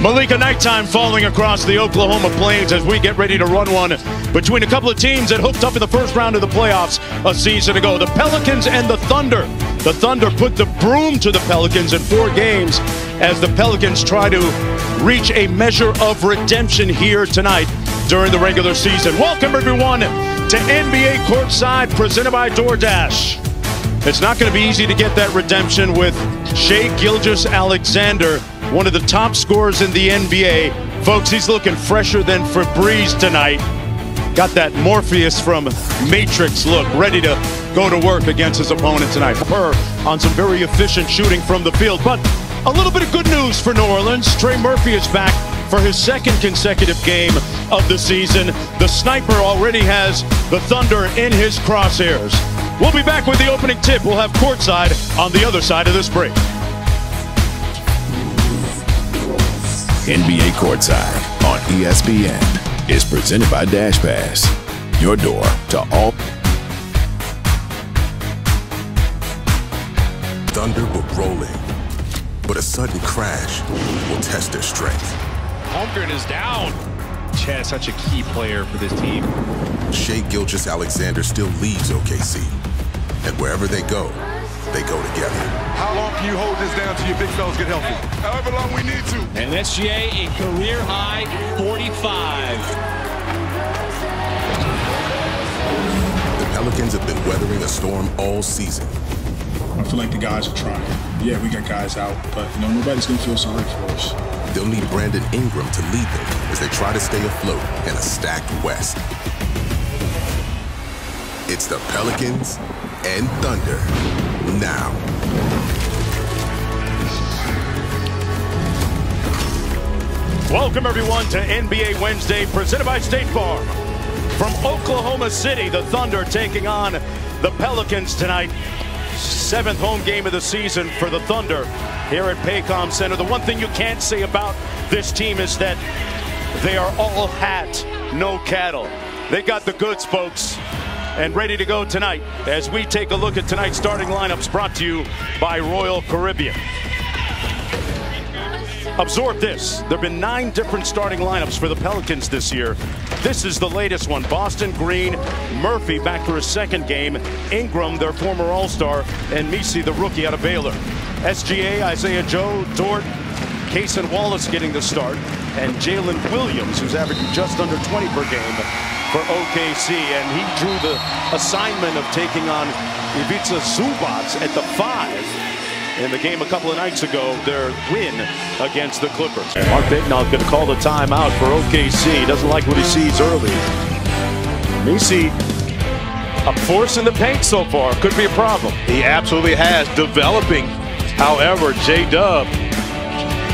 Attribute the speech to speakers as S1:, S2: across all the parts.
S1: Malika nighttime falling across the Oklahoma Plains as we get ready to run one between a couple of teams that hooked up in the first round of the playoffs a season ago. The Pelicans and the Thunder. The Thunder put the broom to the Pelicans in four games as the Pelicans try to reach a measure of redemption here tonight during the regular season. Welcome everyone to NBA Courtside presented by DoorDash. It's not going to be easy to get that redemption with Shai Gilgeous-Alexander one of the top scorers in the NBA. Folks, he's looking fresher than Febreze tonight. Got that Morpheus from Matrix look, ready to go to work against his opponent tonight. Per on some very efficient shooting from the field. But a little bit of good news for New Orleans. Trey Murphy is back for his second consecutive game of the season. The sniper already has the Thunder in his crosshairs. We'll be back with the opening tip. We'll have courtside on the other side of this break.
S2: NBA Courtside on ESPN is presented by Dash Pass. Your door to all.
S3: Thunder were rolling, but a sudden crash will test their strength.
S4: Holmgren is down. Chet, such a key player for this team.
S3: Shai Gilgeous-Alexander still leads OKC, and wherever they go, they go together.
S5: How long can you hold this down till your big fellas get healthy?
S6: However long we need to.
S4: And SGA a career high 45.
S3: The Pelicans have been weathering a storm all season.
S7: I feel like the guys are trying. Yeah, we got guys out, but you know nobody's gonna feel sorry for us.
S3: They'll need Brandon Ingram to lead them as they try to stay afloat in a stacked West. It's the Pelicans and Thunder now.
S1: Welcome, everyone, to NBA Wednesday, presented by State Farm. From Oklahoma City, the Thunder taking on the Pelicans tonight. Seventh home game of the season for the Thunder here at Paycom Center. The one thing you can't say about this team is that they are all hat, no cattle. They got the goods, folks and ready to go tonight as we take a look at tonight's starting lineups brought to you by Royal Caribbean. Absorb this. There have been nine different starting lineups for the Pelicans this year. This is the latest one. Boston Green, Murphy back for his second game, Ingram, their former All-Star, and Missi, the rookie out of Baylor. SGA, Isaiah Joe, Dort, Cason Wallace getting the start, and Jalen Williams, who's averaging just under 20 per game, for OKC, and he drew the assignment of taking on Ivica Zubac at the five in the game a couple of nights ago, their win against the Clippers. Mark Daigneault going to call the timeout for OKC. He doesn't like what he sees early. Missi a force in the paint so far. Could be a problem.
S8: He absolutely has. Developing. However, J-Dub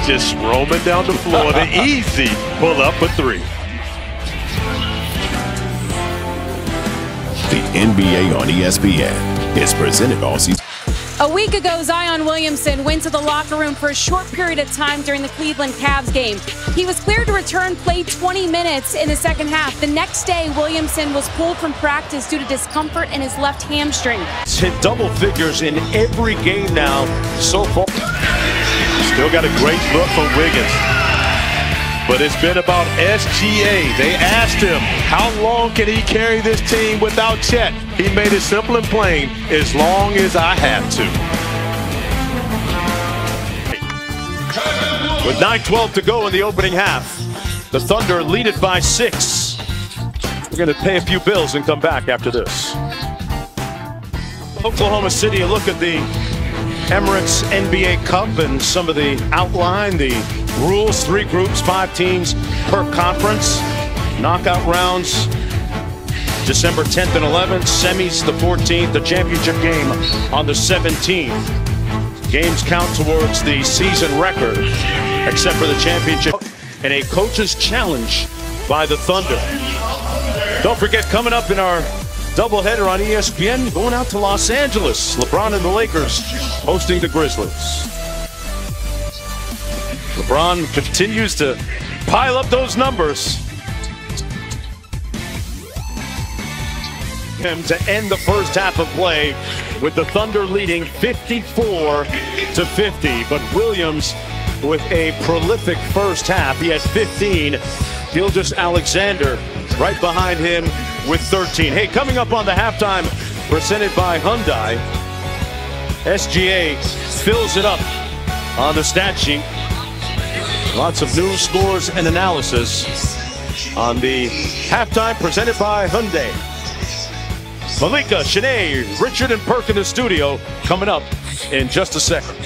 S8: just roaming down the floor. the easy pull up a three.
S2: The NBA on ESPN is presented all season.
S9: A week ago, Zion Williamson went to the locker room for a short period of time during the Cleveland Cavs game. He was cleared to return, played 20 minutes in the second half. The next day, Williamson was pulled from practice due to discomfort in his left hamstring.
S1: It's hit double figures in every game now so far.
S8: Still got a great look for Wiggins but it's been about SGA. They asked him, how long can he carry this team without Chet? He made it simple and plain, as long as I have to.
S1: With 9-12 to go in the opening half, the Thunder lead it by six. We're going to pay a few bills and come back after this. Oklahoma City, a look at the Emirates NBA Cup and some of the outline, the rules, three groups, five teams per conference. Knockout rounds, December 10th and 11th, semis the 14th, the championship game on the 17th. Games count towards the season record, except for the championship and a coach's challenge by the Thunder. Don't forget, coming up in our doubleheader on ESPN, going out to Los Angeles. LeBron and the Lakers hosting the Grizzlies. LeBron continues to pile up those numbers. Him to end the first half of play with the Thunder leading 54 to 50. But Williams with a prolific first half. He had 15. Gilgeous-Alexander right behind him with 13. Hey, coming up on the halftime, presented by Hyundai, SGA fills it up on the stat sheet. Lots of news, scores, and analysis on the halftime presented by Hyundai. Malika, Shanae, Richard, and Perk in the studio coming up in just a second.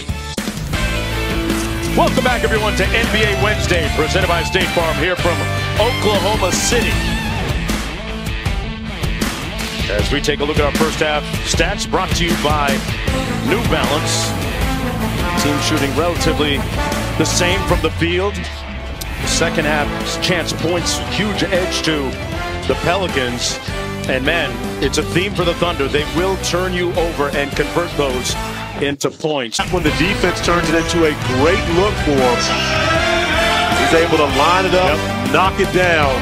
S1: Welcome back, everyone, to NBA Wednesday, presented by State Farm here from Oklahoma City. As we take a look at our first half stats brought to you by New Balance. Team shooting relatively the same from the field. Second half chance points, huge edge to the Pelicans. And man, it's a theme for the Thunder. They will turn you over and convert those into points.
S8: When the defense turns it into a great look for him, he's able to line it up, yep. knock it down.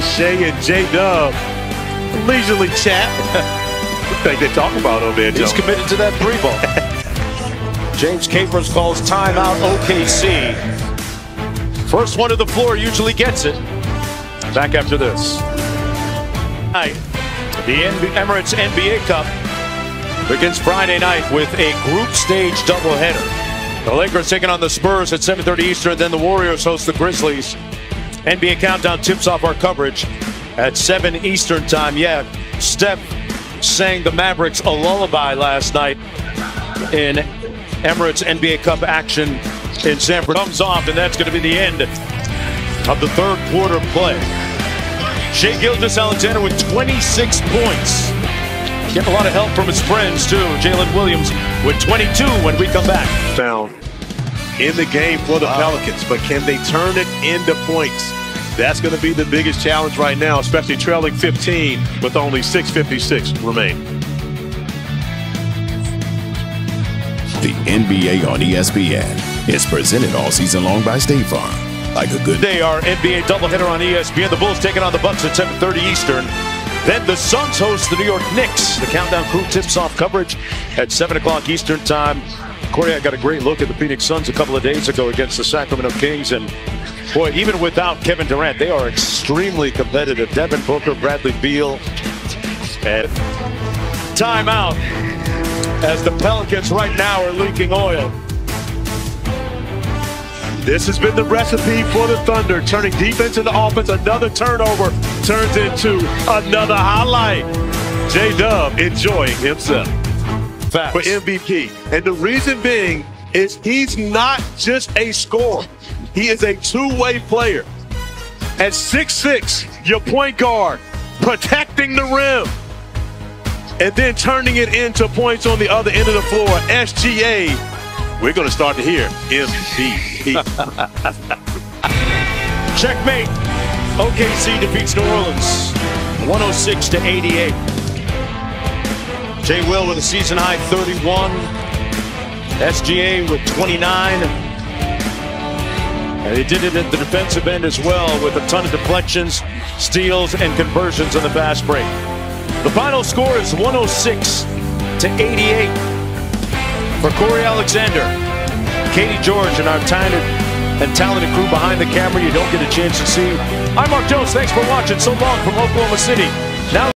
S8: Shai and J Dub. Leisurely chat. what think they talk about over there,
S1: He's committed to that three ball. James Capers calls timeout OKC. First one to the floor usually gets it. Back after this. The Emirates NBA Cup begins Friday night with a group stage doubleheader. The Lakers taking on the Spurs at 7:30 Eastern, then the Warriors host the Grizzlies. NBA Countdown tips off our coverage at 7 Eastern time. Yeah, Steph sang the Mavericks a lullaby last night in Emirates NBA Cup action in San Francisco. Comes off, and that's going to be the end of the third quarter play. Shai Gilgeous-Alexander with 26 points. Getting a lot of help from his friends, too. Jalen Williams with 22 when we come back.
S8: Found in the game for the wow. Pelicans, but can they turn it into points? That's going to be the biggest challenge right now, especially trailing 15 with only 6.56 remain.
S2: The NBA on ESPN is presented all season long by State Farm. Like a good
S1: day, our NBA doubleheader on ESPN. The Bulls taking on the Bucks at 7:30 Eastern. Then the Suns host the New York Knicks. The countdown crew tips off coverage at 7 o'clock Eastern time. Cory, I got a great look at the Phoenix Suns a couple of days ago against the Sacramento Kings, and boy, even without Kevin Durant, they are extremely competitive. Devin Booker, Bradley Beal, and timeout as the Pelicans right now are leaking oil.
S8: This has been the recipe for the Thunder, turning defense into offense. Another turnover turns into another highlight. J Dub enjoying himself
S1: Facts.
S8: for MVP. And the reason being is he's not just a scorer, he is a two way player. At six-six, your point guard, protecting the rim, and then turning it into points on the other end of the floor. SGA we're going to start to hear MVP.
S1: Checkmate. OKC defeats New Orleans 106 to 88. Jay Will with a season high 31. SGA with 29. And he did it at the defensive end as well with a ton of deflections, steals, and conversions on the fast break. The final score is 106 to 88 for Cory Alexander, Katie George, and our talented and talented crew behind the camera you don't get a chance to see. I'm Mark Jones. Thanks for watching. So long from Oklahoma City. Now